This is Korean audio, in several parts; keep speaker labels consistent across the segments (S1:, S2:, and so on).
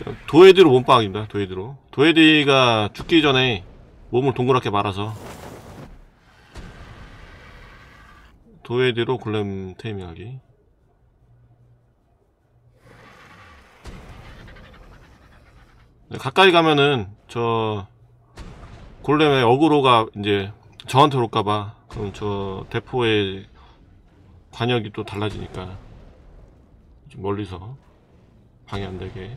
S1: 자, 도에디로 몸빵입니다. 도에디로. 도에디가 죽기 전에 몸을 동그랗게 말아서 도에디로 골렘 테이밍하기. 네, 가까이 가면은 저 골렘의 어그로가 이제 저한테 올까봐 그럼 저 대포의 관역이 또 달라지니까 좀 멀리서 방해 안 되게.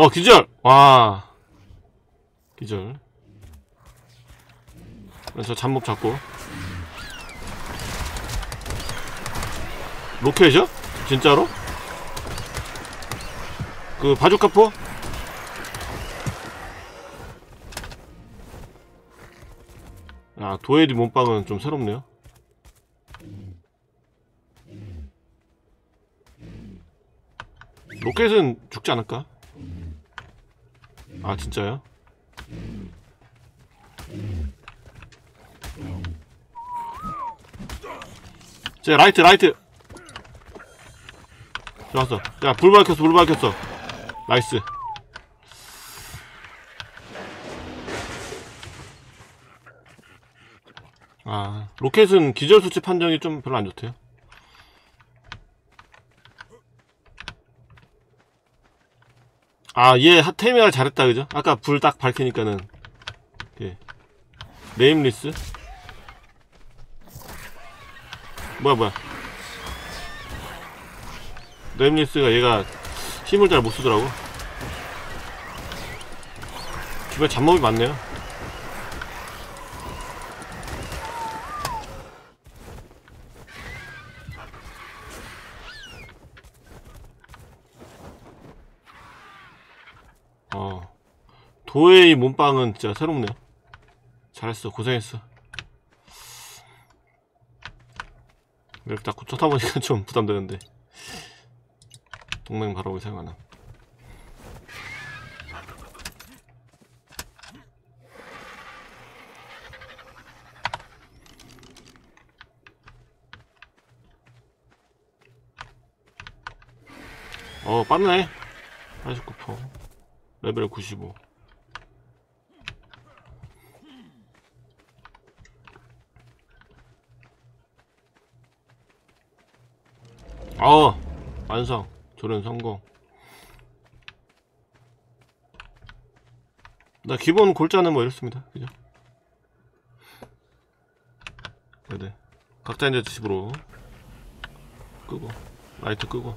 S1: 어 기절! 와 기절. 그래서 잡목 잡고. 로켓이요? 진짜로? 그 바주카포? 아 도에디 몸빵은 좀 새롭네요. 로켓은 죽지 않을까? 아 진짜요? 자 라이트 라이트. 좋았어. 야 불 밝혔어 불 밝혔어. nice. 아 로켓은 기절 수치 판정이 좀 별로 안 좋대요 아, 얘 taming을 잘했다, 그죠? 아까 불 딱 밝히니까는. 예. Nameless? 뭐야, 뭐야. Nameless가 얘가 힘을 잘 못 쓰더라고. 주변에 잡목이 많네요. 도의 몸빵은 진짜 새롭네요. 잘했어. 고생했어. 이렇게 딱 쳐다 보니까 좀 부담되는데. 동맹 바로 생각나. 어, 빠르네. 89%. 레벨 95. 어, 완성. 조련 성공. 나 기본 골자는 뭐 이렇습니다. 그죠? 네네. 각자 이제 집으로 끄고, 라이트 끄고.